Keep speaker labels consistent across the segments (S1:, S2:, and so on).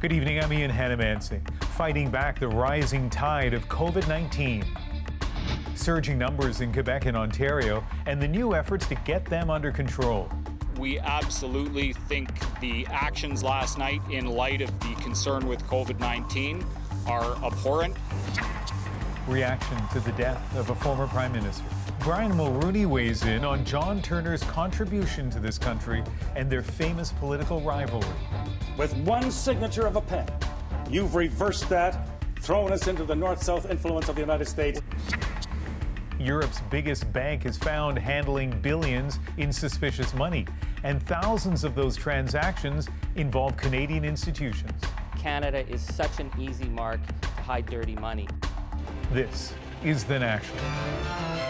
S1: Good evening, I'm Ian Hanomansing. Fighting back the rising tide of COVID 19. Surging numbers in Quebec and Ontario, and the new efforts to get them under control.
S2: We absolutely think the actions last night, in light of the concern with COVID 19, are abhorrent.
S1: Reaction to the death of a former Prime Minister. Brian Mulroney weighs in on John Turner's contribution to this country and their famous political rivalry.
S3: With one signature of a pen, you've reversed that, thrown us into the north south influence of the United States.
S1: Europe's biggest bank is found handling billions in suspicious money, and thousands of those transactions involve Canadian institutions.
S4: Canada is such an easy mark to hide dirty money.
S1: This is The National.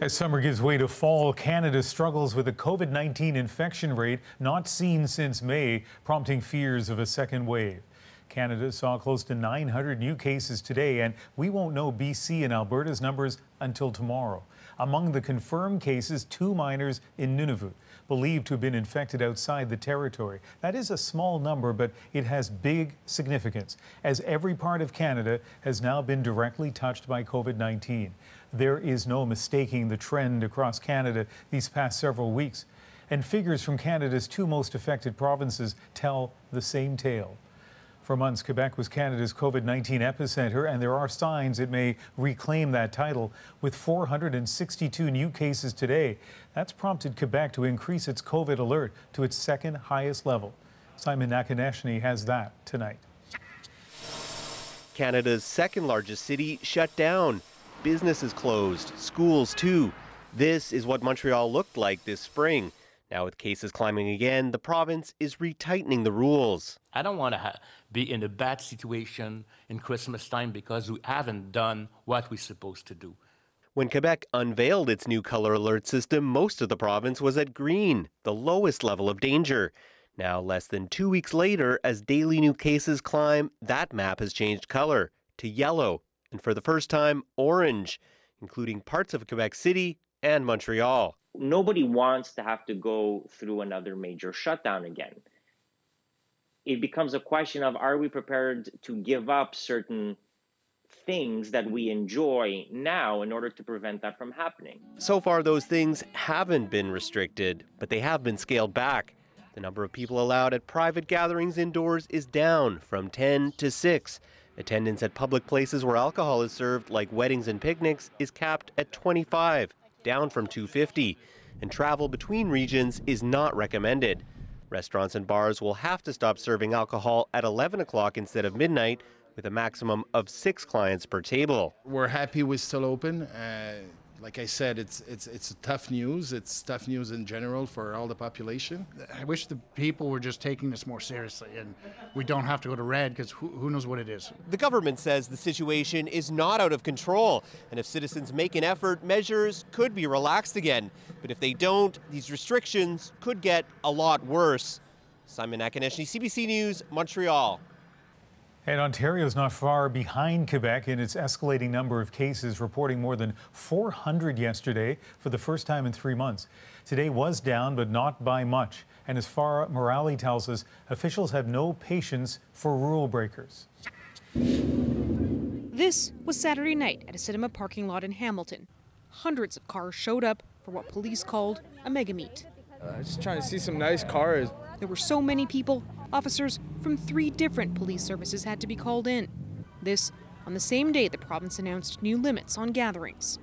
S1: As summer gives way to fall, Canada struggles with a COVID 19 infection rate not seen since May, prompting fears of a second wave. Canada saw close to 900 new cases today, and we won't know BC and Alberta's numbers until tomorrow. Among the confirmed cases, two miners in Nunavut, believed to have been infected outside the territory. That is a small number, but it has big significance, as every part of Canada has now been directly touched by COVID 19. There is no mistaking the trend across Canada these past several weeks, and figures from Canada's two most affected provinces tell the same tale. For months, Quebec was Canada's COVID 19 epicenter, and there are signs it may reclaim that title. With 462 new cases today, that's prompted Quebec to increase its COVID alert to its second highest level. Simon Nakanishi has that tonight.
S5: Canada's second largest city shut down. Businesses closed, schools too. This is what Montreal looked like this spring. Now, with cases climbing again, the province is retightening the rules.
S6: I don't want to ha- be in a bad situation in Christmas time because we haven't done what we're supposed to do.
S5: When Quebec unveiled its new color alert system, most of the province was at green, the lowest level of danger. Now, less than two weeks later, as daily new cases climb, that map has changed color to yellow, and for the first time, orange, including parts of Quebec City and Montreal.
S7: Nobody wants to have to go through another major shutdown again. It becomes a question of are we prepared to give up certain things that we enjoy now in order to prevent that from happening?
S5: So far, those things haven't been restricted, but they have been scaled back. The number of people allowed at private gatherings indoors is down from 10 to 6. Attendance at public places where alcohol is served, like weddings and picnics, is capped at 25, down from 250. And travel between regions is not recommended. Restaurants and bars will have to stop serving alcohol at 11 o'clock instead of midnight, with a maximum of six clients per table.
S8: We're happy we're still open. Uh, like I said, it's it's it's tough news. It's tough news in general for all the population.
S9: I wish the people were just taking this more seriously, and we don't have to go to red because who, who knows what it is.
S5: The government says the situation is not out of control, and if citizens make an effort, measures could be relaxed again. But if they don't, these restrictions could get a lot worse. Simon Nakanishi, CBC News, Montreal.
S1: And Ontario is not far behind Quebec in its escalating number of cases, reporting more than 400 yesterday for the first time in three months. Today was down, but not by much. And as Farrah Merali tells us, officials have no patience for rule breakers.
S10: This was Saturday night at a cinema parking lot in Hamilton. Hundreds of cars showed up for what police called a mega meet.
S11: Uh, just trying to see some nice cars.
S10: There were so many people, officers from three different police services had to be called in. This on the same day the province announced new limits on gatherings.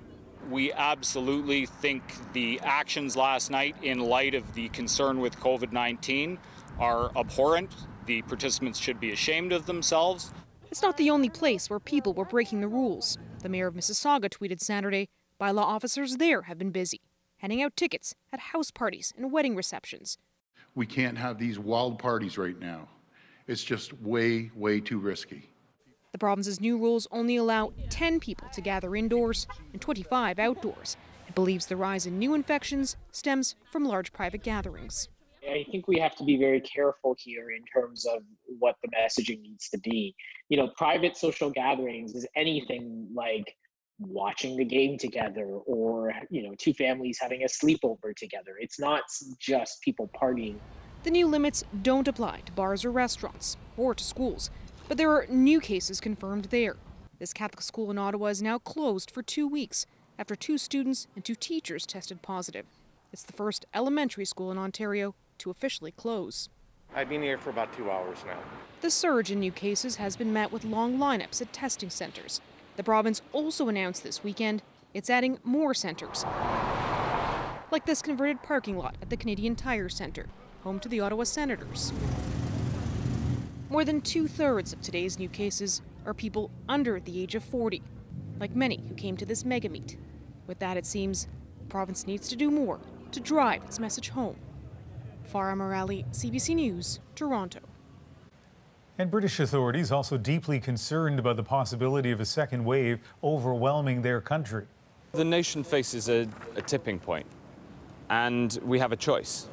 S2: We absolutely think the actions last night, in light of the concern with COVID 19, are abhorrent. The participants should be ashamed of themselves.
S10: It's not the only place where people were breaking the rules. The mayor of Mississauga tweeted Saturday bylaw officers there have been busy, handing out tickets at house parties and wedding receptions.
S12: We can't have these wild parties right now. It's just way, way too risky.
S10: The province's new rules only allow 10 people to gather indoors and 25 outdoors. It believes the rise in new infections stems from large private gatherings.
S13: I think we have to be very careful here in terms of what the messaging needs to be. You know, private social gatherings is anything like watching the game together or, you know, two families having a sleepover together. It's not just people partying
S10: The new limits don't apply to bars or restaurants or to schools, but there are new cases confirmed there. This Catholic school in Ottawa is now closed for two weeks after two students and two teachers tested positive. It's the first elementary school in Ontario to officially close.
S14: I've been here for about two hours now.
S10: The surge in new cases has been met with long lineups at testing centres. The province also announced this weekend it's adding more centres, like this converted parking lot at the Canadian Tire Centre, home to the Ottawa Senators. More than two thirds of today's new cases are people under the age of 40, like many who came to this mega meet. With that, it seems the province needs to do more to drive its message home. Farrah Merali, CBC News, Toronto.
S1: And British authorities also deeply concerned about the possibility of a second wave overwhelming their country.
S15: The nation faces a, a tipping point, and we have a choice.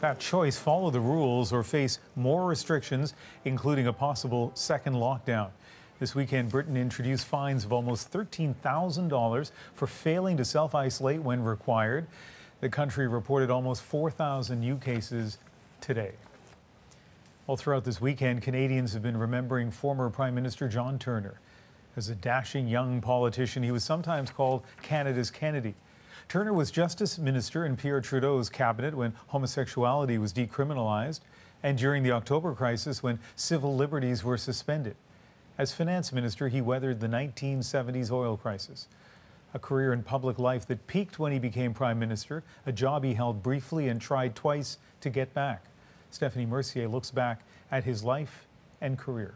S1: That choice follow the rules or face more restrictions, including a possible second lockdown. This weekend, Britain introduced fines of almost $13,000 for failing to self isolate when required. The country reported almost 4,000 new cases today. All throughout this weekend, Canadians have been remembering former Prime Minister John Turner. As a dashing young politician, he was sometimes called Canada's Kennedy. Turner was Justice Minister in Pierre Trudeau's cabinet when homosexuality was decriminalized and during the October crisis when civil liberties were suspended. As finance minister, he weathered the 1970s oil crisis. A career in public life that peaked when he became prime minister, a job he held briefly and tried twice to get back. Stephanie Mercier looks back at his life and career.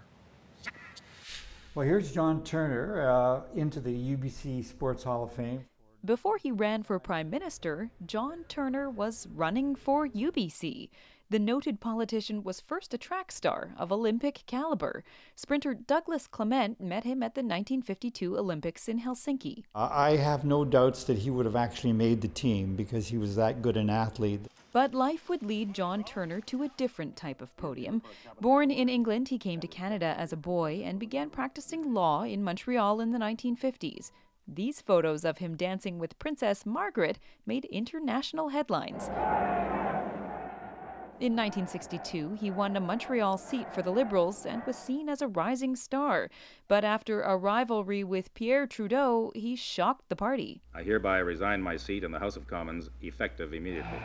S16: Well, here's John Turner uh, into the UBC Sports Hall of Fame.
S17: Before he ran for prime minister, John Turner was running for UBC. The noted politician was first a track star of Olympic caliber. Sprinter Douglas Clement met him at the 1952 Olympics in Helsinki.
S16: I have no doubts that he would have actually made the team because he was that good an athlete.
S17: But life would lead John Turner to a different type of podium. Born in England, he came to Canada as a boy and began practicing law in Montreal in the 1950s. These photos of him dancing with Princess Margaret made international headlines. In 1962, he won a Montreal seat for the Liberals and was seen as a rising star. But after a rivalry with Pierre Trudeau, he shocked the party.
S18: I hereby resign my seat in the House of Commons, effective immediately.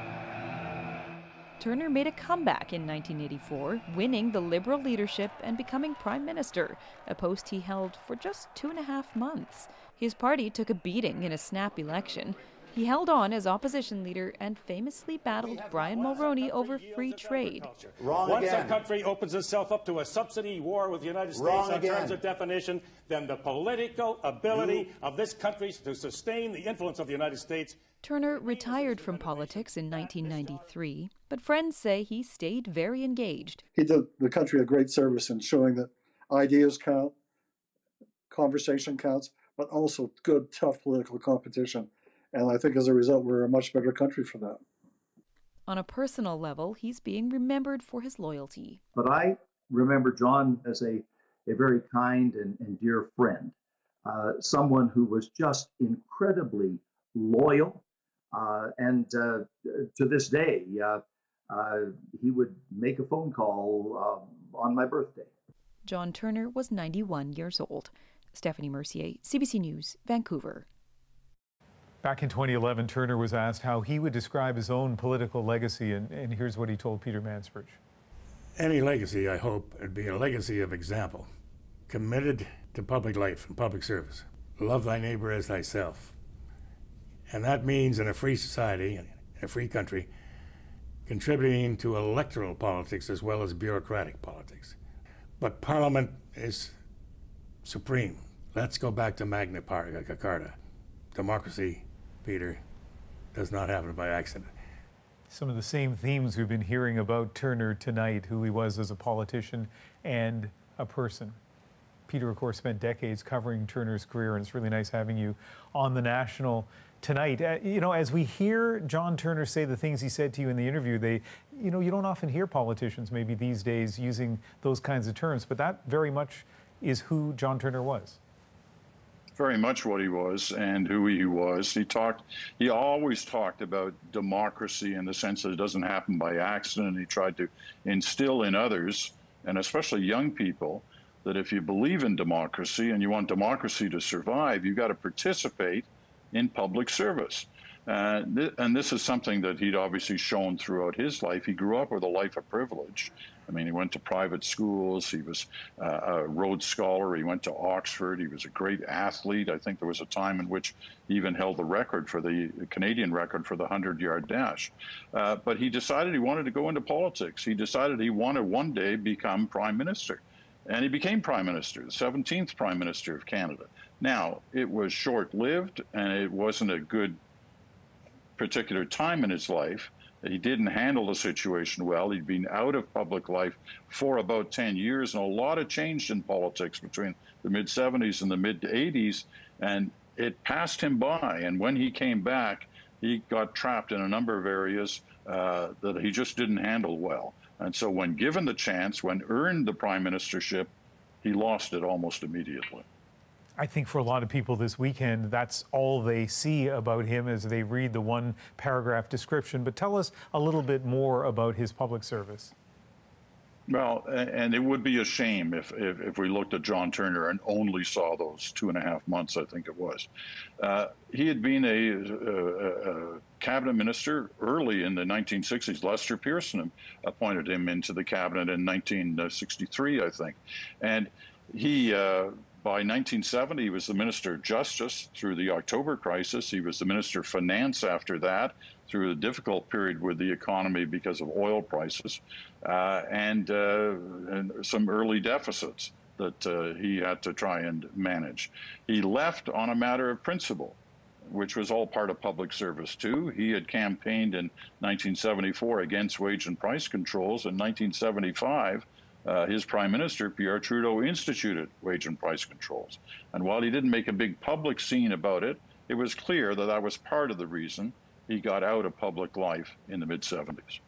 S17: Turner made a comeback in 1984, winning the Liberal leadership and becoming Prime Minister, a post he held for just two and a half months. His party took a beating in a snap election. He held on as opposition leader and famously battled Brian Mulroney over free trade.
S3: Wrong Once again. a country opens itself up to a subsidy war with the United States Wrong on again. terms of definition, then the political ability you. of this country to sustain the influence of the United States.
S17: Turner retired from politics in 1993, but friends say he stayed very engaged.
S19: He did the country a great service in showing that ideas count, conversation counts, but also good, tough political competition. And I think as a result, we're a much better country for that.
S17: On a personal level, he's being remembered for his loyalty.
S20: But I remember John as a, a very kind and, and dear friend, uh, someone who was just incredibly loyal. Uh, and uh, to this day, uh, uh, he would make a phone call um, on my birthday.
S17: John Turner was 91 years old. Stephanie Mercier, CBC News, Vancouver.
S1: Back in 2011, Turner was asked how he would describe his own political legacy, and, and here's what he told Peter Mansbridge.
S3: Any legacy, I hope, would be a legacy of example, committed to public life and public service. Love thy neighbor as thyself. And that means in a free society, in a free country, contributing to electoral politics as well as bureaucratic politics. But Parliament is supreme. Let's go back to Magna Carta. Democracy, Peter, does not happen by accident.
S1: Some of the same themes we've been hearing about Turner tonight, who he was as a politician and a person. Peter, of course, spent decades covering Turner's career, and it's really nice having you on the National tonight. Uh, you know, as we hear John Turner say the things he said to you in the interview, they, you know, you don't often hear politicians maybe these days using those kinds of terms, but that very much is who John Turner was.
S12: Very much what he was and who he was. He talked, he always talked about democracy in the sense that it doesn't happen by accident. He tried to instill in others, and especially young people, that if you believe in democracy and you want democracy to survive, you've got to participate in public service. Uh, th- and this is something that he'd obviously shown throughout his life. He grew up with a life of privilege. I mean, he went to private schools. He was uh, a Rhodes Scholar. He went to Oxford. He was a great athlete. I think there was a time in which he even held the record for the Canadian record for the 100 yard dash. Uh, but he decided he wanted to go into politics. He decided he wanted one day become prime minister. And he became prime minister, the 17th prime minister of Canada. Now, it was short lived and it wasn't a good particular time in his life. He didn't handle the situation well. He'd been out of public life for about 10 years, and a lot had changed in politics between the mid 70s and the mid 80s, and it passed him by. And when he came back, he got trapped in a number of areas uh, that he just didn't handle well. And so, when given the chance, when earned the prime ministership, he lost it almost immediately.
S1: I think for a lot of people this weekend, that's all they see about him as they read the one paragraph description. But tell us a little bit more about his public service.
S12: Well, and it would be a shame if, if, if, we looked at John Turner and only saw those two and a half months, I think it was. Uh, he had been a, a, a, cabinet minister early in the 1960s. Lester Pearson appointed him into the cabinet in 1963, I think. And he uh, by 1970, he was the Minister of Justice through the October crisis. He was the Minister of Finance after that, through a difficult period with the economy because of oil prices uh, and, uh, and, some early deficits that uh, he had to try and manage. He left on a matter of principle, which was all part of public service too. He had campaigned in 1974 against wage and price controls. In 1975, uh, his prime minister, Pierre Trudeau, instituted wage and price controls. And while he didn't make a big public scene about it, it was clear that that was part of the reason he got out of public life in the mid 70s.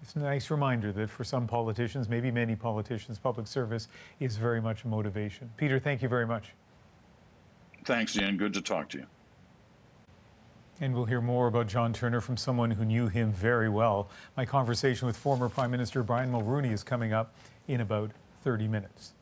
S1: It's a nice reminder that for some politicians, maybe many politicians, public service is very much a motivation. Peter, thank you very much.
S12: Thanks, Ian. Good to talk to you.
S1: And we'll hear more about John Turner from someone who knew him very well. My conversation with former Prime Minister Brian Mulroney is coming up in about 30 minutes.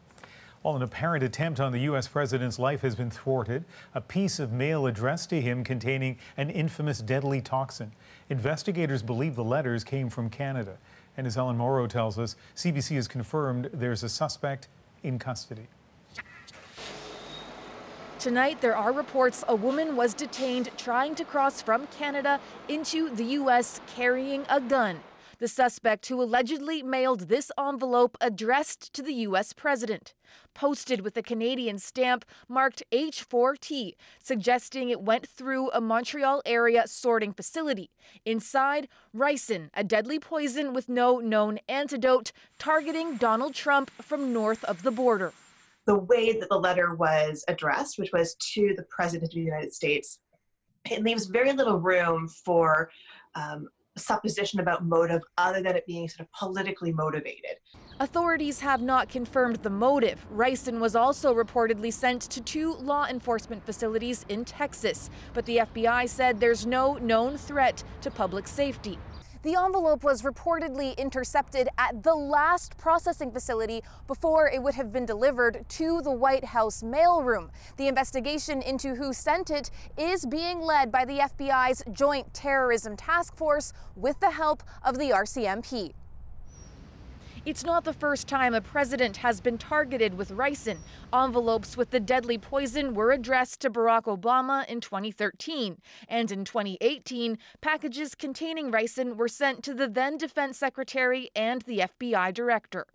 S1: While an apparent attempt on the U.S. president's life has been thwarted, a piece of mail addressed to him containing an infamous deadly toxin. Investigators believe the letters came from Canada. And as Ellen Mauro tells us, CBC has confirmed there's a suspect in custody.
S21: Tonight, there are reports a woman was detained trying to cross from Canada into the U.S. carrying a gun the suspect who allegedly mailed this envelope addressed to the U.S. president, posted with a Canadian stamp marked H4T, suggesting it went through a Montreal area sorting facility. Inside, ricin, a deadly poison with no known antidote, targeting Donald Trump from north of the border.
S22: The way that the letter was addressed, which was to the President of the United States, it leaves very little room for um, supposition about motive other than it being sort of politically motivated.
S21: Authorities have not confirmed the motive. Ricin was also reportedly sent to two law enforcement facilities in Texas, but the FBI said there's no known threat to public safety. The envelope was reportedly intercepted at the last processing facility before it would have been delivered to the White House mailroom. The investigation into who sent it is being led by the FBI's Joint Terrorism Task Force with the help of the RCMP. It's not the first time a president has been targeted with ricin. Envelopes with the deadly poison were addressed to Barack Obama in 2013. And in 2018, packages containing ricin were sent to the then Defense Secretary and the FBI Director.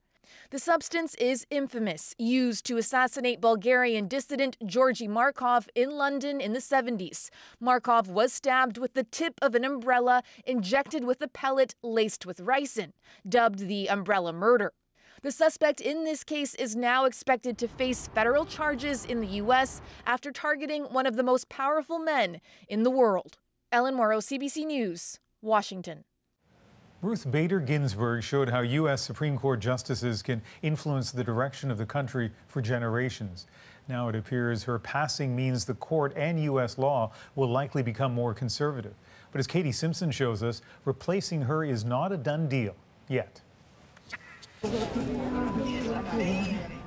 S21: The substance is infamous, used to assassinate Bulgarian dissident Georgy Markov in London in the 70s. Markov was stabbed with the tip of an umbrella injected with a pellet laced with ricin, dubbed the umbrella murder. The suspect in this case is now expected to face federal charges in the U.S. after targeting one of the most powerful men in the world. Ellen Mauro, CBC News, Washington.
S1: Ruth Bader Ginsburg showed how U.S. Supreme Court justices can influence the direction of the country for generations. Now it appears her passing means the court and U.S. law will likely become more conservative. But as Katie Simpson shows us, replacing her is not a done deal yet.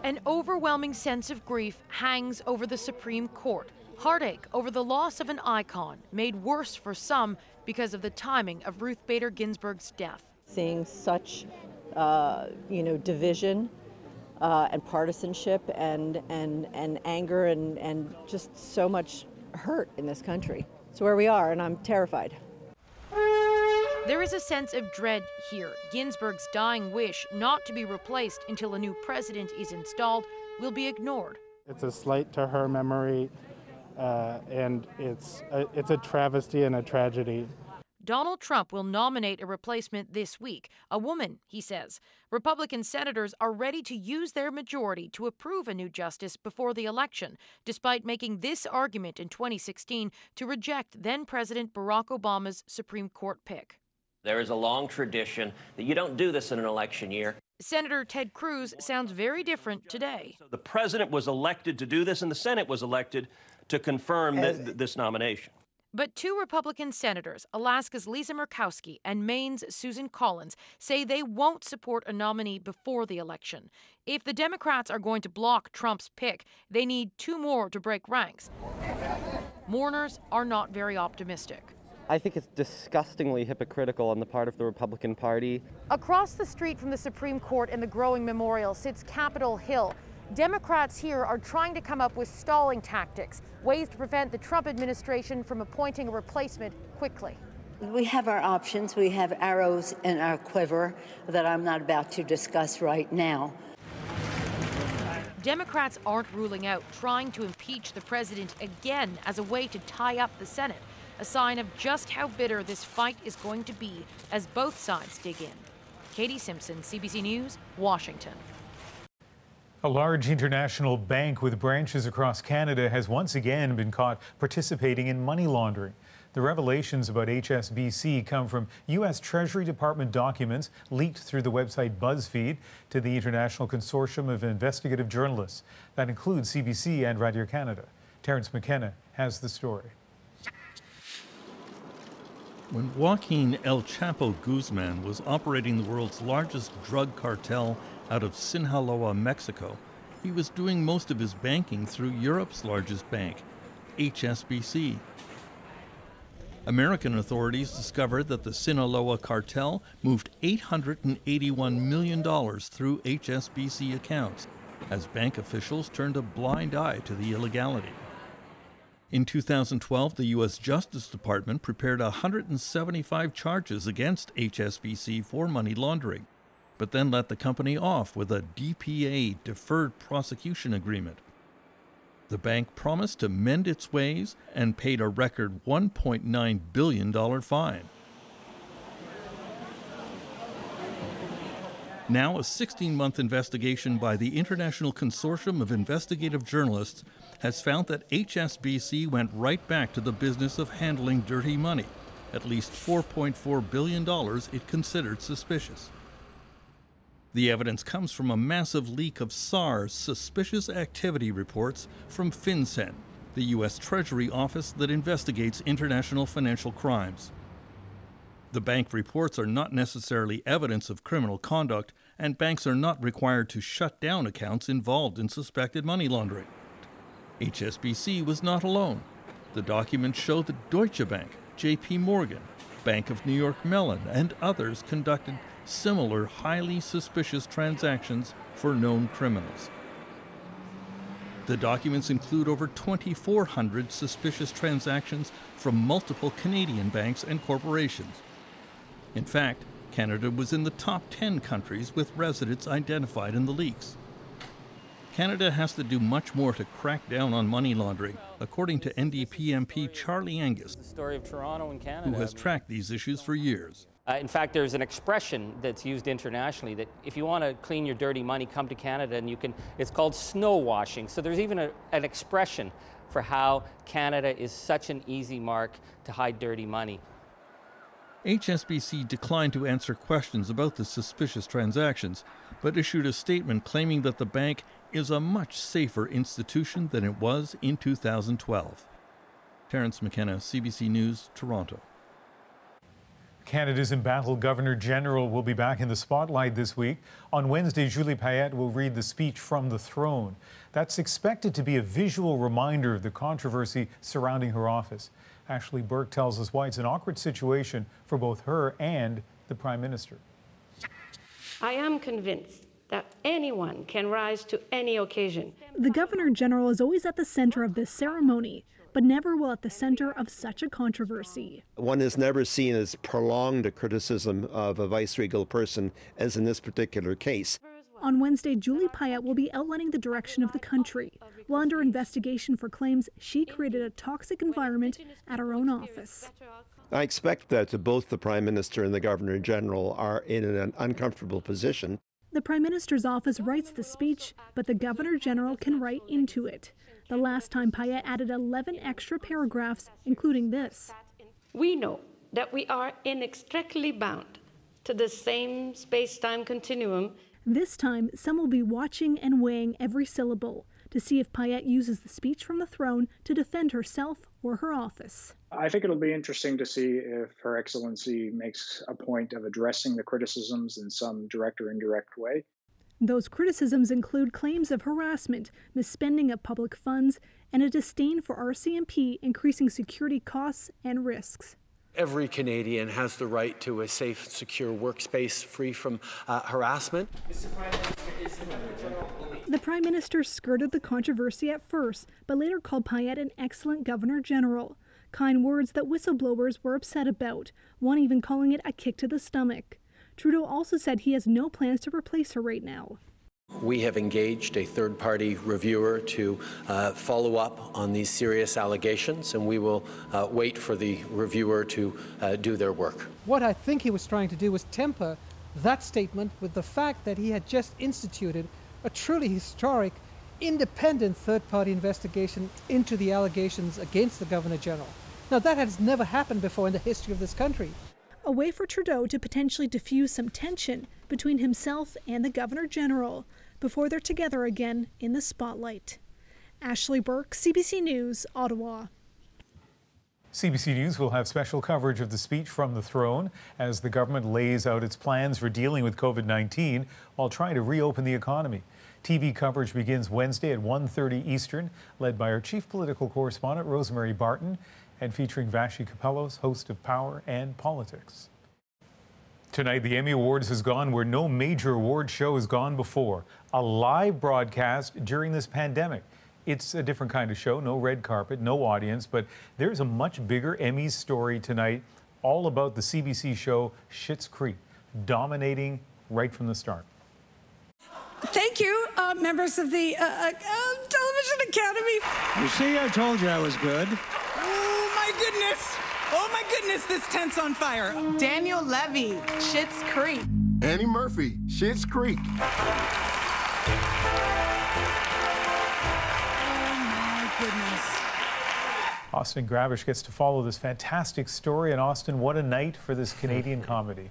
S21: An overwhelming sense of grief hangs over the Supreme Court. Heartache over the loss of an icon, made worse for some because of the timing of Ruth Bader Ginsburg's death.
S23: Seeing such, uh, you know, division uh, and partisanship and, and, and anger and, and just so much hurt in this country. It's where we are, and I'm terrified.
S21: There is a sense of dread here. Ginsburg's dying wish not to be replaced until a new president is installed will be ignored.
S24: It's a slight to her memory, uh, and it's a, it's a travesty and a tragedy.
S21: Donald Trump will nominate a replacement this week, a woman, he says. Republican senators are ready to use their majority to approve a new justice before the election, despite making this argument in 2016 to reject then President Barack Obama's Supreme Court pick.
S7: There is a long tradition that you don't do this in an election year.
S21: Senator Ted Cruz sounds very different today.
S7: The president was elected to do this, and the Senate was elected to confirm th- this nomination.
S21: But two Republican senators, Alaska's Lisa Murkowski and Maine's Susan Collins, say they won't support a nominee before the election. If the Democrats are going to block Trump's pick, they need two more to break ranks. Mourners are not very optimistic.
S25: I think it's disgustingly hypocritical on the part of the Republican Party.
S21: Across the street from the Supreme Court in the growing memorial sits Capitol Hill. Democrats here are trying to come up with stalling tactics, ways to prevent the Trump administration from appointing a replacement quickly.
S26: We have our options. We have arrows in our quiver that I'm not about to discuss right now.
S21: Democrats aren't ruling out trying to impeach the president again as a way to tie up the Senate a sign of just how bitter this fight is going to be as both sides dig in. Katie Simpson, CBC News, Washington.
S1: A large international bank with branches across Canada has once again been caught participating in money laundering. The revelations about HSBC come from U.S. Treasury Department documents leaked through the website BuzzFeed to the International Consortium of Investigative Journalists. That includes CBC and Radio Canada. Terence McKenna has the story.
S27: When Joaquin El Chapo Guzman was operating the world's largest drug cartel out of Sinaloa, Mexico, he was doing most of his banking through Europe's largest bank, HSBC. American authorities discovered that the Sinaloa cartel moved $881 million through HSBC accounts as bank officials turned a blind eye to the illegality. In 2012, the U.S. Justice Department prepared 175 charges against HSBC for money laundering, but then let the company off with a DPA deferred prosecution agreement. The bank promised to mend its ways and paid a record $1.9 billion fine. Now, a 16 month investigation by the International Consortium of Investigative Journalists has found that HSBC went right back to the business of handling dirty money, at least $4.4 billion it considered suspicious. The evidence comes from a massive leak of SAR's suspicious activity reports from FinCEN, the U.S. Treasury office that investigates international financial crimes. The bank reports are not necessarily evidence of criminal conduct, and banks are not required to shut down accounts involved in suspected money laundering. HSBC was not alone. The documents show that Deutsche Bank, JP Morgan, Bank of New York Mellon, and others conducted similar highly suspicious transactions for known criminals. The documents include over 2,400 suspicious transactions from multiple Canadian banks and corporations. In fact, Canada was in the top 10 countries with residents identified in the leaks. Canada has to do much more to crack down on money laundering, according to NDP MP Charlie Angus,
S28: the story of Toronto and Canada.
S27: who has tracked these issues for years.
S28: Uh, in fact, there's an expression that's used internationally that if you want to clean your dirty money, come to Canada and you can, it's called snow washing. So there's even a, an expression for how Canada is such an easy mark to hide dirty money.
S27: HSBC declined to answer questions about the suspicious transactions, but issued a statement claiming that the bank is a much safer institution than it was in 2012. Terence McKenna, CBC News, Toronto.
S1: Canada's embattled Governor General will be back in the spotlight this week. On Wednesday, Julie Payette will read the speech from the throne. That's expected to be a visual reminder of the controversy surrounding her office. Ashley Burke tells us why it's an awkward situation for both her and the Prime Minister.
S29: I am convinced that anyone can rise to any occasion.
S30: The Governor General is always at the center of this ceremony but never will at the center of such a controversy.
S31: One is never seen as prolonged a criticism of a vice regal person as in this particular case.
S30: On Wednesday, Julie Payette will be outlining the direction of the country while under investigation for claims she created a toxic environment at her own office.
S31: I expect that both the Prime Minister and the Governor General are in an uncomfortable position.
S30: The Prime Minister's office writes the speech, but the Governor General can write into it. The last time Payette added 11 extra paragraphs, including this.
S29: We know that we are inextricably bound to the same space time continuum.
S30: This time, some will be watching and weighing every syllable to see if Payette uses the speech from the throne to defend herself or her office.
S32: I think it'll be interesting to see if Her Excellency makes a point of addressing the criticisms in some direct or indirect way.
S30: Those criticisms include claims of harassment, misspending of public funds, and a disdain for RCMP increasing security costs and risks.
S33: Every Canadian has the right to a safe, secure workspace free from uh, harassment.
S30: The Prime Minister skirted the controversy at first, but later called Payette an excellent Governor General. Kind words that whistleblowers were upset about, one even calling it a kick to the stomach. Trudeau also said he has no plans to replace her right now.
S33: We have engaged a third party reviewer to uh, follow up on these serious allegations, and we will uh, wait for the reviewer to uh, do their work.
S34: What I think he was trying to do was temper that statement with the fact that he had just instituted a truly historic, independent third party investigation into the allegations against the Governor General. Now, that has never happened before in the history of this country
S30: a way for Trudeau to potentially diffuse some tension between himself and the Governor General before they're together again in the spotlight. Ashley Burke, CBC News, Ottawa.
S1: CBC News will have special coverage of the speech from the throne as the government lays out its plans for dealing with COVID-19 while trying to reopen the economy. TV coverage begins Wednesday at 1:30 Eastern, led by our chief political correspondent Rosemary Barton and featuring Vassy Kapelos, host of Power and Politics. Tonight, the Emmy Awards has gone where no major award show has gone before a live broadcast during this pandemic. It's a different kind of show, no red carpet, no audience, but there's a much bigger Emmys story tonight, all about the CBC show Schitt's Creek, dominating right from the start.
S35: Thank you, uh, members of the uh, uh, Television Academy.
S36: You see, I told you I was good
S35: my goodness! Oh my goodness, this tent's on fire.
S37: Daniel Levy, Schitt's Creek.
S38: Annie Murphy, Schitt's Creek.
S35: Oh my goodness.
S1: Austin Grabish gets to follow this fantastic story. And Austin, what a night for this Canadian comedy.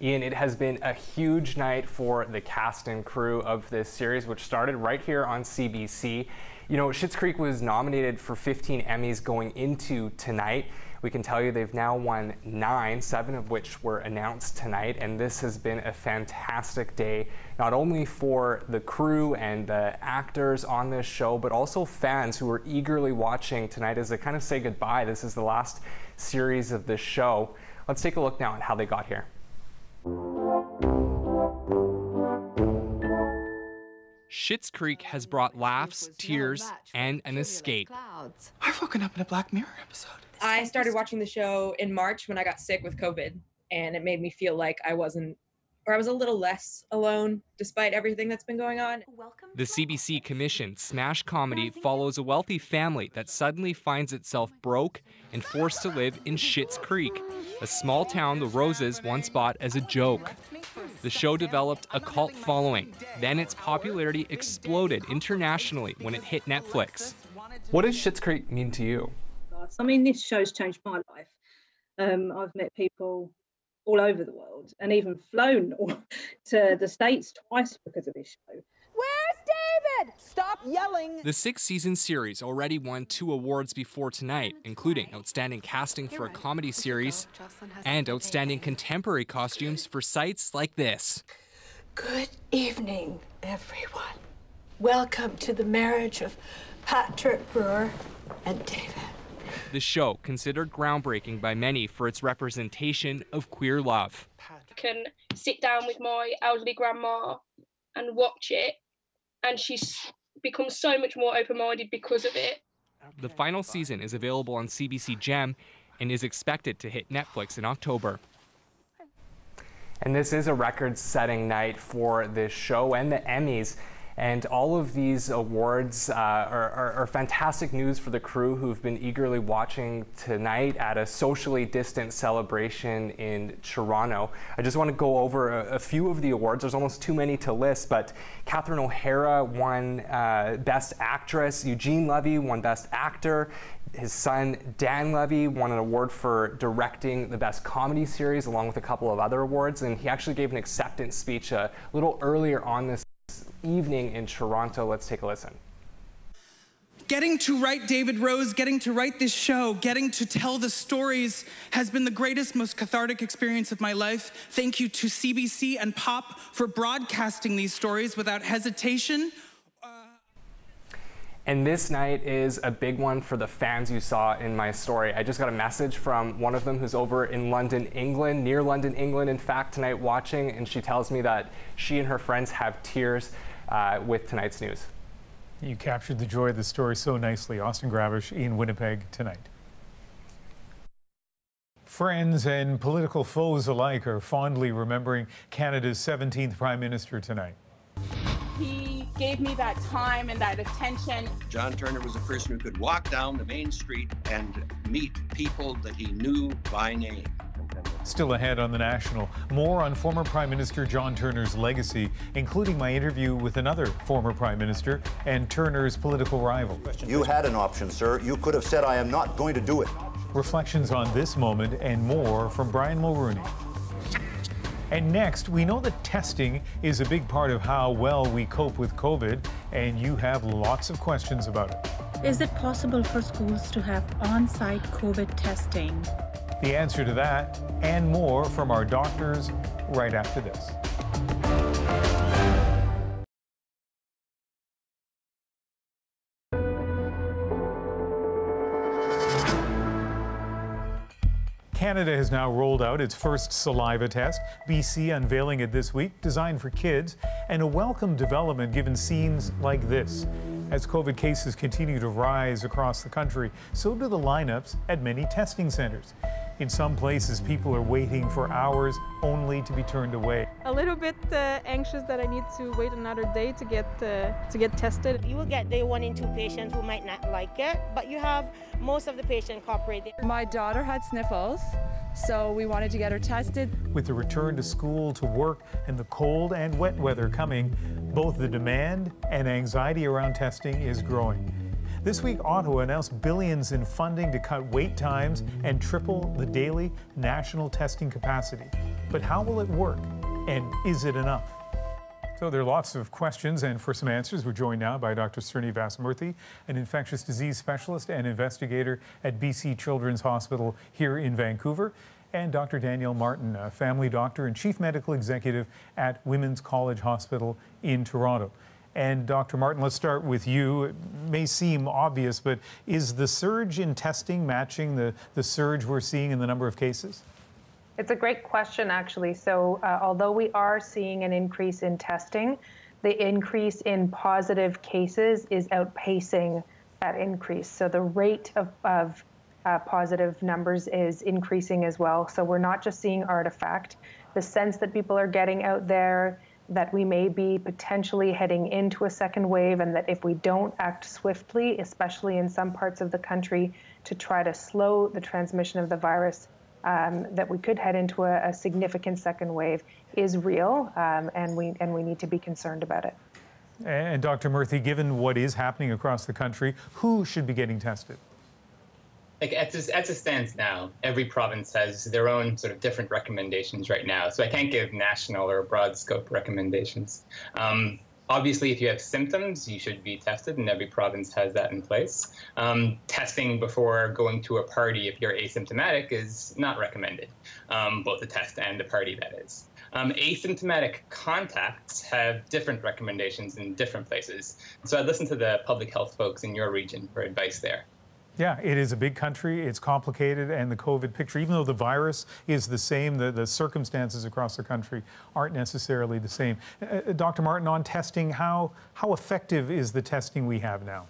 S39: Ian, it has been a huge night for the cast and crew of this series, which started right here on CBC. You know, Schitt's Creek was nominated for 15 Emmys going into tonight. We can tell you they've now won nine, seven of which were announced tonight, and this has been a fantastic day, not only for the crew and the actors on this show, but also fans who are eagerly watching tonight as they kind of say goodbye. This is the last series of this show. Let's take a look now at how they got here.
S40: Schitt's Creek has brought laughs, tears, and an escape.
S35: I've woken up in a Black Mirror episode.
S41: I started watching the show in March when I got sick with COVID, and it made me feel like I wasn't, or I was a little less alone despite everything that's been going on.
S40: The CBC commissioned Smash Comedy follows a wealthy family that suddenly finds itself broke and forced to live in Schitt's Creek, a small town the Roses once bought as a joke. The show developed a cult following. Then its popularity exploded internationally when it hit Netflix.
S39: What does Schitt's Creek mean to you?
S42: I mean, this show's changed my life. Um, I've met people
S43: all over the world and even flown to the States twice because of this show.
S37: Where's David? Stop yelling.
S40: The six season series already won two awards before tonight, including Outstanding Casting for a Comedy Series and Outstanding Contemporary Costumes for sites like this.
S44: Good evening, everyone. Welcome to the marriage of Patrick Brewer and David.
S40: The show, considered groundbreaking by many for its representation of queer love.
S45: I can sit down with my elderly grandma and watch it, and she's become so much more open minded because of it.
S40: The final season is available on CBC Gem and is expected to hit Netflix in October.
S39: And this is a record setting night for this show and the Emmys. And all of these awards uh, are, are, are, fantastic news for the crew who've been eagerly watching tonight at a socially distant celebration in Toronto. I just want to go over a, a few of the awards. There's almost too many to list, but Catherine O'Hara won uh, Best Actress, Eugene Levy won Best Actor, his son Dan Levy won an award for directing the best comedy series along with a couple of other awards and he actually gave an acceptance speech a little earlier on this evening in Toronto. Let's take a listen.
S46: Getting to write David Rose, getting to write this show, getting to tell the stories has been the greatest, most cathartic experience of my life. Thank you to CBC and POP for broadcasting these stories without hesitation
S39: and this night is a big one for the fans you saw in my story. I just got a message from one of them who's over in London, England, near London, England, in fact, tonight watching, and she tells me that she and her friends have tears uh, with tonight's news.
S1: You captured the joy of the story so nicely. Austin Grabish in Winnipeg tonight. Friends and political foes alike are fondly remembering Canada's 17th Prime Minister tonight.
S37: He gave me that time and that attention.
S47: John Turner was a person who could walk down the main street and meet people that he knew by name.
S1: Still ahead on the National, more on former Prime Minister John Turner's legacy, including my interview with another former Prime Minister and Turner's political rival.
S48: You had an option, sir. You could have said, I am not going to do it.
S1: Reflections on this moment and more from Brian Mulroney. And next, we know that testing is a big part of how well we cope with COVID, and you have lots of questions about it.
S49: Is it possible for schools to have on site COVID testing?
S1: The answer to that and more from our doctors right after this. Canada has now rolled out its first saliva test. BC unveiling it this week, designed for kids, and a welcome development given scenes like this. As COVID cases continue to rise across the country, so do the lineups at many testing centers. In some places, people are waiting for hours only to be turned away.
S50: A little bit uh, anxious that I need to wait another day to get uh, to get tested.
S51: You will get the one in two patients who might not like it, but you have most of the patients cooperating.
S52: My daughter had sniffles, so we wanted to get her tested.
S1: With the return to school, to work, and the cold and wet weather coming, both the demand and anxiety around testing is growing. This week, Ottawa announced billions in funding to cut wait times and triple the daily national testing capacity. But how will it work? And is it enough? So there are lots of questions, and for some answers, we're joined now by Dr. Srinivas Murthy, an infectious disease specialist and investigator at BC Children's Hospital here in Vancouver, and Dr. Danielle Martin, a family doctor and chief medical executive at Women's College Hospital in Toronto. And Dr. Martin, let's start with you. It may seem obvious, but is the surge in testing matching the, the surge we're seeing in the number of cases?
S53: It's a great question, actually. So, uh, although we are seeing an increase in testing, the increase in positive cases is outpacing that increase. So, the rate of, of uh, positive numbers is increasing as well. So, we're not just seeing artifact. The sense that people are getting out there, that we may be potentially heading into a second wave, and that if we don't act swiftly, especially in some parts of the country, to try to slow the transmission of the virus, um, that we could head into a, a, significant second wave is real, um, and we and we need to be concerned about it.
S1: And Dr. Murthy, given what is happening across the country, who should be getting tested?
S54: Like as, as it stands now, every province has their own sort of different recommendations right now. So I can't give national or broad scope recommendations. Um, obviously, if you have symptoms, you should be tested, and every province has that in place. Um, testing before going to a party, if you're asymptomatic, is not recommended, um, both the test and the party, that is. Um, asymptomatic contacts have different recommendations in different places. So I'd listen to the public health folks in your region for advice there.
S1: Yeah, it is a big country. It's complicated, and the COVID picture, even though the virus is the same, the, the circumstances across the country aren't necessarily the same. Uh, uh Dr. Martin, on testing, how, how effective is the testing we have now?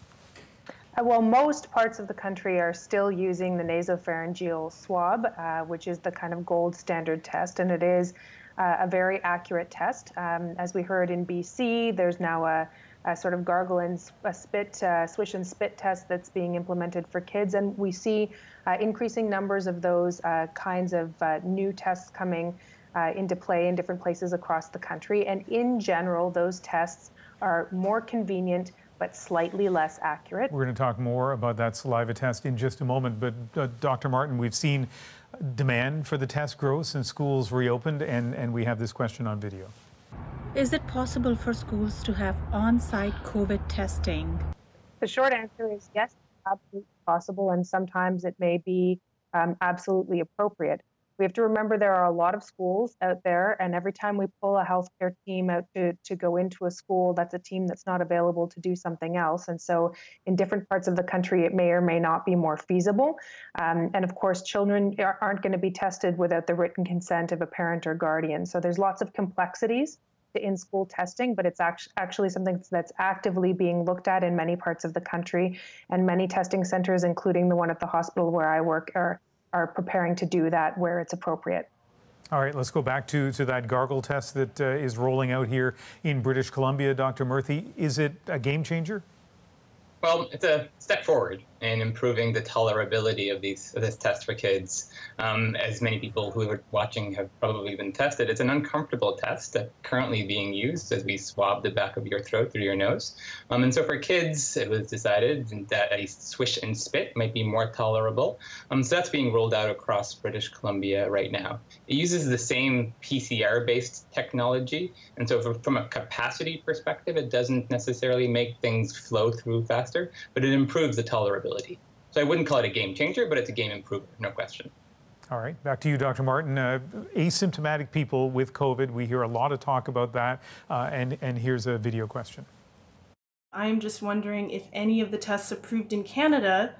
S53: Uh, well, most parts of the country are still using the nasopharyngeal swab, uh, which is the kind of gold standard test, and it is uh, a very accurate test. Um, as we heard in BC, there's now a a sort of gargle and a spit, uh, swish and spit test that's being implemented for kids. And we see uh, increasing numbers of those uh, kinds of uh, new tests coming uh, into play in different places across the country. And in general, those tests are more convenient but slightly less accurate.
S1: We're going to talk more about that saliva test in just a moment. But uh, Dr. Martin, we've seen demand for the test grow since schools reopened, and, and we have this question on video.
S49: Is it possible for schools to have on site COVID testing?
S53: The short answer is yes, absolutely possible, and sometimes it may be um, absolutely appropriate. We have to remember there are a lot of schools out there, and every time we pull a healthcare team out to, to go into a school, that's a team that's not available to do something else. And so, in different parts of the country, it may or may not be more feasible. Um, and of course, children aren't going to be tested without the written consent of a parent or guardian. So, there's lots of complexities in school testing, but it's actually something that's actively being looked at in many parts of the country. And many testing centers, including the one at the hospital where I work, are, are preparing to do that where it's appropriate.
S1: All right, let's go back to, to that gargle test that uh, is rolling out here in British Columbia. Dr. Murthy, is it a game changer?
S54: Well, it's a step forward in improving the tolerability of these of this test for kids. Um, as many people who are watching have probably been tested, it's an uncomfortable test that's currently being used as we swab the back of your throat through your nose. Um, and so for kids, it was decided that a swish and spit might be more tolerable. Um, so that's being rolled out across British Columbia right now. It uses the same PCR-based technology, and so from a capacity perspective, it doesn't necessarily make things flow through faster, but it improves the tolerability so I wouldn't call it a game changer, but it's a game improver, no question.
S1: All right, back to you, Dr. Martin. Uh, asymptomatic people with COVID, we hear a lot of talk about that, uh, and, and here's a video question.
S55: I'm just wondering if any of the tests approved in Canada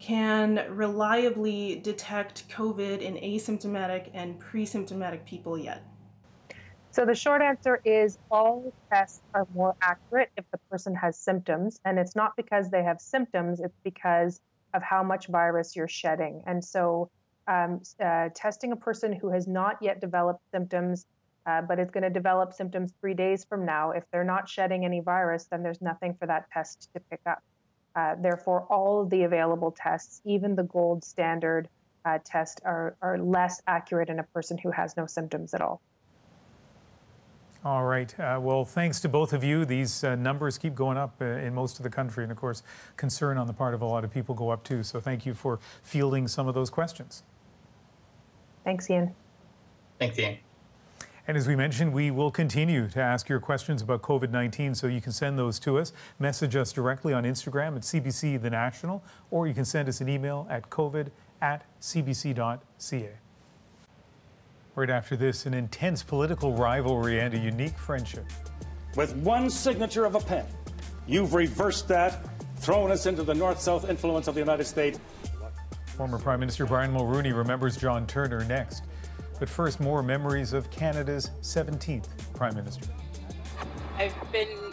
S55: can reliably detect COVID in asymptomatic and pre-symptomatic people yet.
S53: So the short answer is all tests are more accurate if the person has symptoms. And it's not because they have symptoms, it's because of how much virus you're shedding. And so um, uh, testing a person who has not yet developed symptoms, uh, but is going to develop symptoms three days from now, if they're not shedding any virus, then there's nothing for that test to pick up. Uh, therefore, all of the available tests, even the gold standard uh, test, are, are less accurate in a person who has no symptoms at all.
S1: All right. Uh, well, thanks to both of you. These uh, numbers keep going up uh, in most of the country. And of course, concern on the part of a lot of people go up too. So thank you for fielding some of those questions.
S53: Thanks, Ian.
S54: Thanks, Ian.
S1: And as we mentioned, we will continue to ask your questions about COVID 19, so you can send those to us. Message us directly on Instagram at CBC The National, or you can send us an email at covid at cbc.ca. Right after this, an intense political rivalry and a unique friendship.
S56: With one signature of a pen, you've reversed that, thrown us into the north south influence of the United States.
S1: Former Prime Minister Brian Mulroney remembers John Turner next. But first, more memories of Canada's 17th Prime Minister.
S37: I've been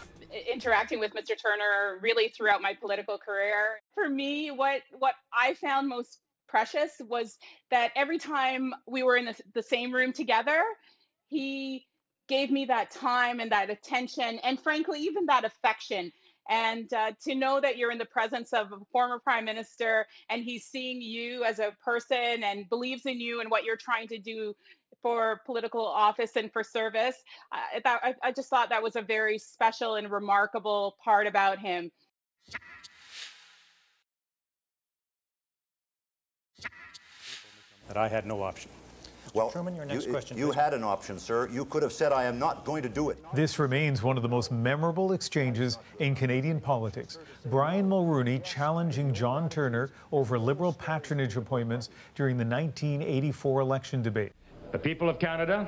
S37: interacting with Mr. Turner really throughout my political career. For me, what what I found most precious was that every time we were in the, the same room together, he gave me that time and that attention, and frankly, even that affection. And uh, to know that you're in the presence of a former prime minister and he's seeing you as a person and believes in you and what you're trying to do for political office and for service, that, I, I just thought that was a very special and remarkable part about him.
S56: That I had no option.
S48: Well,
S57: Truman, your next
S48: you,
S57: question,
S48: you had an option, sir. You could have said, I am not going to do it.
S1: This remains one of the most memorable exchanges in Canadian politics. Brian Mulroney challenging John Turner over Liberal patronage appointments during the 1984 election debate.
S58: The people of Canada,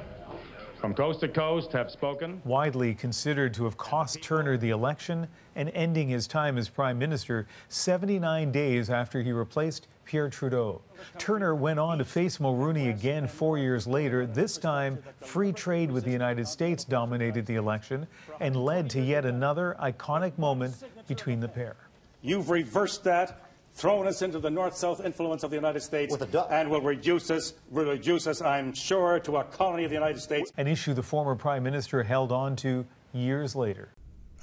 S58: from coast to coast, have spoken.
S1: Widely considered to have cost Turner the election and ending his time as Prime Minister 79 days after he replaced Pierre Trudeau. Turner went on to face Mulroney again four years later. This time, free trade with the United States dominated the election and led to yet another iconic moment between the pair.
S56: You've reversed that, thrown us into the north-south influence of the United States, and will reduce us, will reduce us, I'm sure, to a colony of the United States.
S1: An issue the former Prime Minister held on to years later.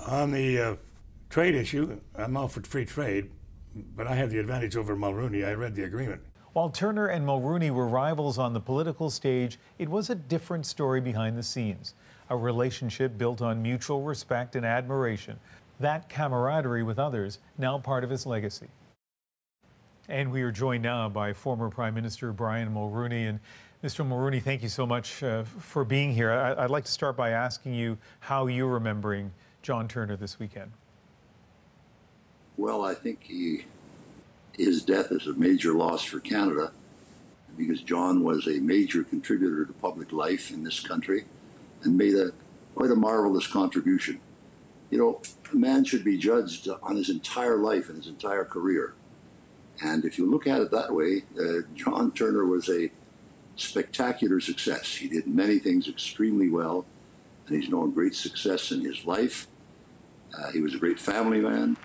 S59: On the uh, trade issue, I'm all for free trade, but I have the advantage over Mulroney. I read the agreement.
S1: While Turner and Mulroney were rivals on the political stage, it was a different story behind the scenes. A relationship built on mutual respect and admiration. That camaraderie with others, now part of his legacy. And we are joined now by former Prime Minister Brian Mulroney. And Mr. Mulroney, thank you so much uh, for being here. I- I'd like to start by asking you how you're remembering John Turner this weekend.
S60: Well, I think he, his death is a major loss for Canada because John was a major contributor to public life in this country and made a quite a marvelous contribution. You know, a man should be judged on his entire life and his entire career. And if you look at it that way, uh, John Turner was a spectacular success. He did many things extremely well, and he's known great success in his life. Uh, he was a great family man.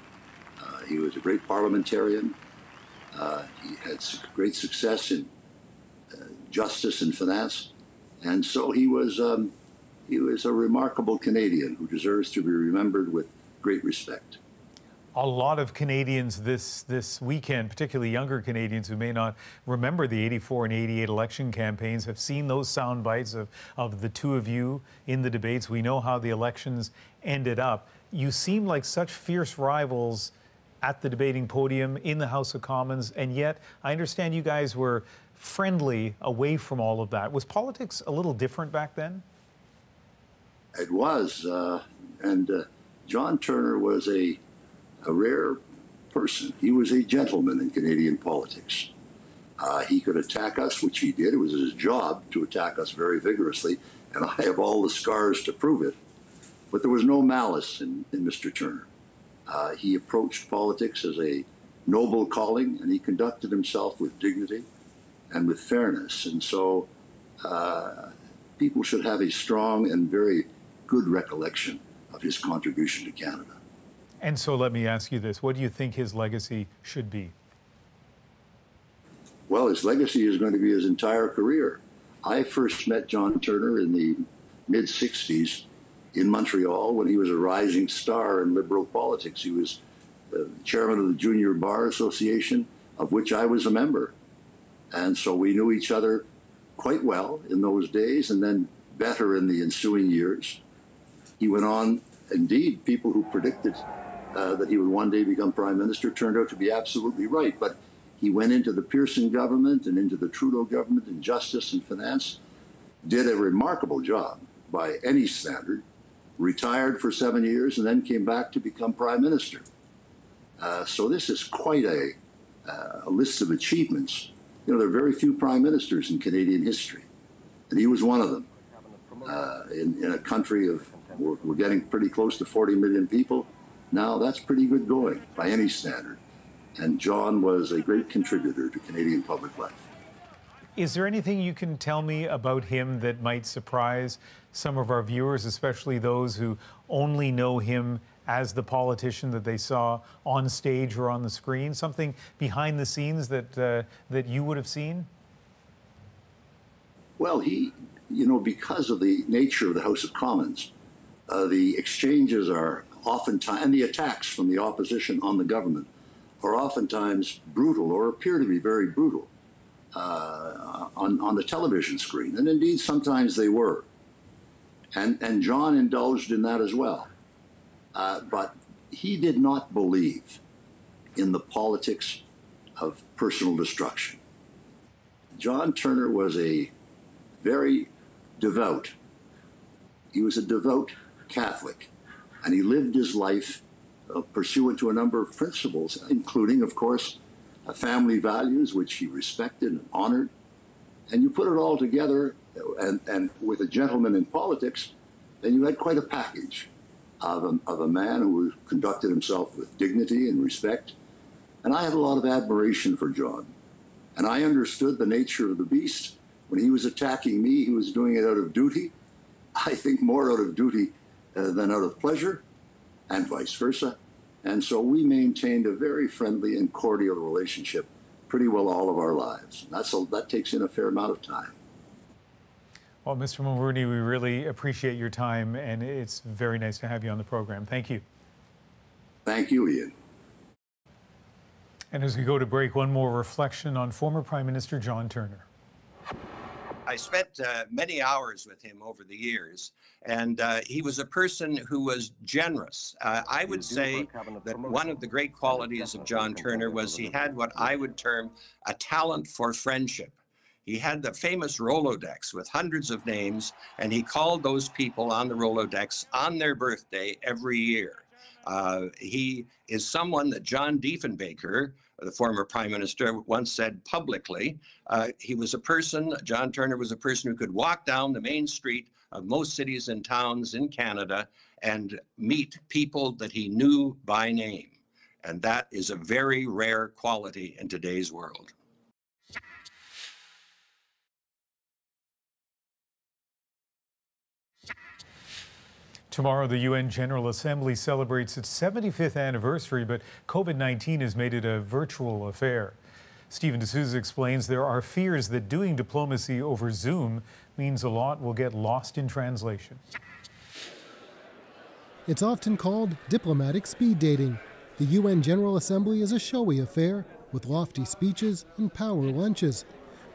S60: He was a great parliamentarian. Uh, he had great success in uh, justice and finance, and so he was um, he was a remarkable Canadian who deserves to be remembered with great respect.
S1: A lot of Canadians this this weekend, particularly younger Canadians who may not remember the 84 and 88 election campaigns, have seen those sound bites of, of the two of you in the debates. We know how the elections ended up. You seem like such fierce rivals at the debating podium in the House of Commons, and yet I understand you guys were friendly away from all of that. Was politics a little different back then?
S60: It was, uh, and uh, John Turner was a a rare person. He was a gentleman in Canadian politics. Uh, he could attack us, which he did. It was his job to attack us very vigorously, and I have all the scars to prove it. But there was no malice in, in Mr. Turner. Uh, he approached politics as a noble calling, and he conducted himself with dignity and with fairness. And so uh, people should have a strong and very good recollection of his contribution to Canada.
S1: And so let me ask you this what do you think his legacy should be?
S60: Well, his legacy is going to be his entire career. I first met John Turner in the mid 60s in Montreal when he was a rising star in liberal politics. He was the chairman of the Junior Bar Association, of which I was a member. And so we knew each other quite well in those days and then better in the ensuing years. He went on, indeed, people who predicted uh, that he would one day become prime minister turned out to be absolutely right. But he went into the Pearson government and into the Trudeau government in justice and finance, did a remarkable job by any standard, retired for seven years, and then came back to become prime minister. Uh, so this is quite a, uh, a list of achievements. You know, there are very few prime ministers in Canadian history, and he was one of them. Uh, in, in a country of, we're, we're getting pretty close to 40 million people. Now, that's pretty good going by any standard. And John was a great contributor to Canadian public life.
S1: Is there anything you can tell me about him that might surprise some of our viewers, especially those who only know him as the politician that they saw on stage or on the screen? Something behind the scenes that uh, that you would have seen?
S60: Well, he, you know, because of the nature of the House of Commons, uh, the exchanges are oftentimes, and the attacks from the opposition on the government are oftentimes brutal or appear to be very brutal uh, on, on the television screen. And indeed, sometimes they were. And, and John indulged in that as well. Uh, but he did not believe in the politics of personal destruction. John Turner was a very devout. He was a devout Catholic, and he lived his life uh, pursuant to a number of principles, including, of course, family values, which he respected and honored. And you put it all together, and, and with a gentleman in politics, then you had quite a package of a, of a man who conducted himself with dignity and respect. And I had a lot of admiration for John. And I understood the nature of the beast. When he was attacking me, he was doing it out of duty. I think more out of duty uh, than out of pleasure, and vice versa. And so we maintained a very friendly and cordial relationship pretty well all of our lives. That's a, that takes in a fair amount of time.
S1: Well, Mr. Mulroney, we really appreciate your time, and it's very nice to have you on the program. Thank you.
S60: Thank you, Ian.
S1: And as we go to break, one more reflection on former Prime Minister John Turner.
S47: I spent uh, many hours with him over the years, and uh, he was a person who was generous. Uh, I would say that one of the great qualities of John Turner was he had what I would term a talent for friendship. He had the famous Rolodex with hundreds of names, and he called those people on the Rolodex on their birthday every year. Uh, he is someone that John Diefenbaker, the former prime minister, once said publicly. Uh, he was a person, John Turner was a person who could walk down the main street of most cities and towns in Canada and meet people that he knew by name. And that is a very rare quality in today's world.
S1: Tomorrow, the UN General Assembly celebrates its 75th anniversary, but COVID 19 has made it a virtual affair. Steven D'Souza explains there are fears that doing diplomacy over Zoom means a lot will get lost in translation.
S61: It's often called diplomatic speed dating. The UN General Assembly is a showy affair with lofty speeches and power lunches.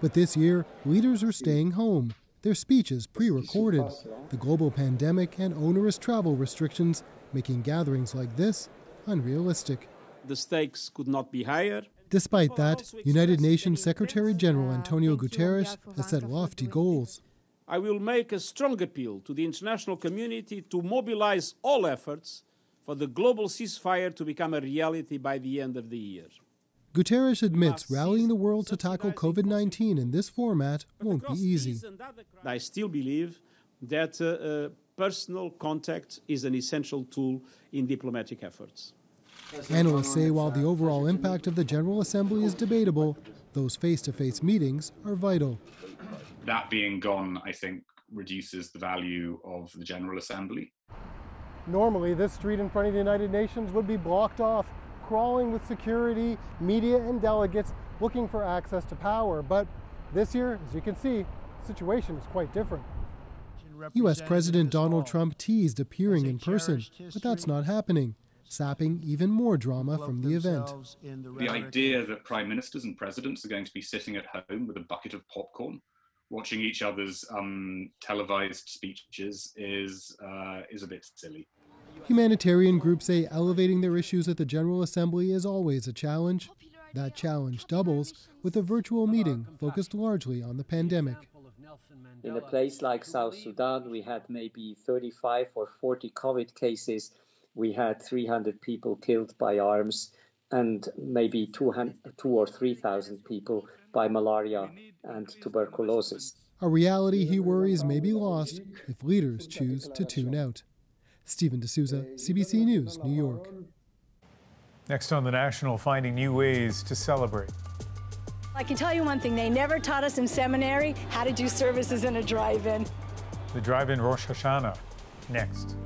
S61: But this year, leaders are staying home their speeches pre recorded, the global pandemic and onerous travel restrictions making gatherings like this unrealistic.
S57: The stakes could not be higher.
S61: Despite that, United Nations Secretary General Antonio Guterres has set lofty goals.
S57: I will make a strong appeal to the international community to mobilize all efforts for the global ceasefire to become a reality by the end of the year.
S61: Guterres admits rallying the world to tackle COVID 19 in this format won't be easy.
S57: I still believe that uh, uh, personal contact is an essential tool in diplomatic efforts.
S61: Analysts say while the overall impact of the General Assembly is debatable, those face to face meetings are vital.
S62: That being gone, I think, reduces the value of the General Assembly.
S61: Normally, this street in front of the United Nations would be blocked off crawling with security, media, and delegates looking for access to power. But this year, as you can see, the situation is quite different. U.S. President Donald Trump teased appearing in person, but that's not happening, sapping even more drama from the event.
S62: The idea that prime ministers and presidents are going to be sitting at home with a bucket of popcorn, watching each other's um, televised speeches, is uh, is a bit silly.
S61: Humanitarian groups say elevating their issues at the General Assembly is always a challenge. That challenge doubles with a virtual meeting focused largely on the pandemic.
S63: In a place like South Sudan, we had maybe 35 or 40 COVID cases. We had 300 people killed by arms and maybe 200, two or 3,000 people by malaria and tuberculosis.
S61: A reality he worries may be lost if leaders choose to tune out. Steven D'Souza, CBC News, New York.
S1: Next on The National, finding new ways to celebrate.
S26: I can tell you one thing, they never taught us in seminary how to do services in a drive-in.
S1: The drive-in Rosh Hashanah, next.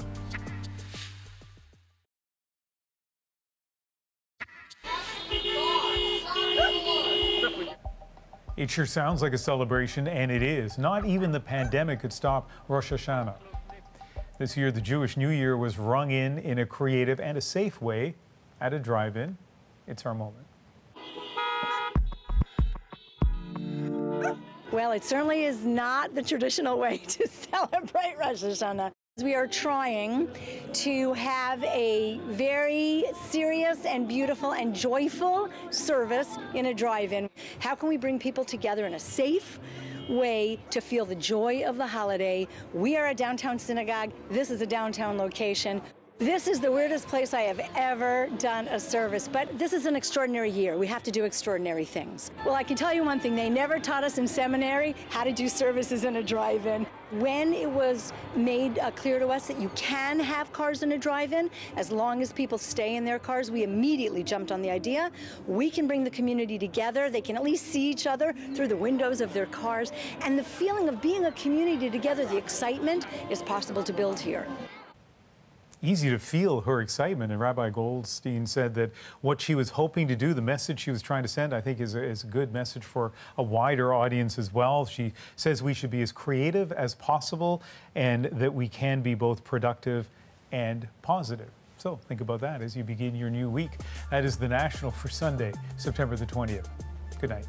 S1: It sure sounds like a celebration, and it is. Not even the pandemic could stop Rosh Hashanah. This year, the Jewish New Year was rung in in a creative and a safe way at a drive in. It's our moment.
S26: Well, it certainly is not the traditional way to celebrate Rosh Hashanah. We are trying to have a very serious and beautiful and joyful service in a drive in. How can we bring people together in a safe way to feel the joy of the holiday? We are a downtown synagogue. This is a downtown location. This is the weirdest place I have ever done a service, but this is an extraordinary year. We have to do extraordinary things. Well, I can tell you one thing they never taught us in seminary how to do services in a drive in. When it was made uh, clear to us that you can have cars in a drive in, as long as people stay in their cars, we immediately jumped on the idea. We can bring the community together. They can at least see each other through the windows of their cars. And the feeling of being a community together, the excitement, is possible to build here
S1: easy to feel her excitement. And Rabbi Goldstein said that what she was hoping to do, the message she was trying to send, I think is a, is a good message for a wider audience as well. She says we should be as creative as possible and that we can be both productive and positive. So think about that as you begin your new week. That is the National for Sunday, September the 20th. Good night.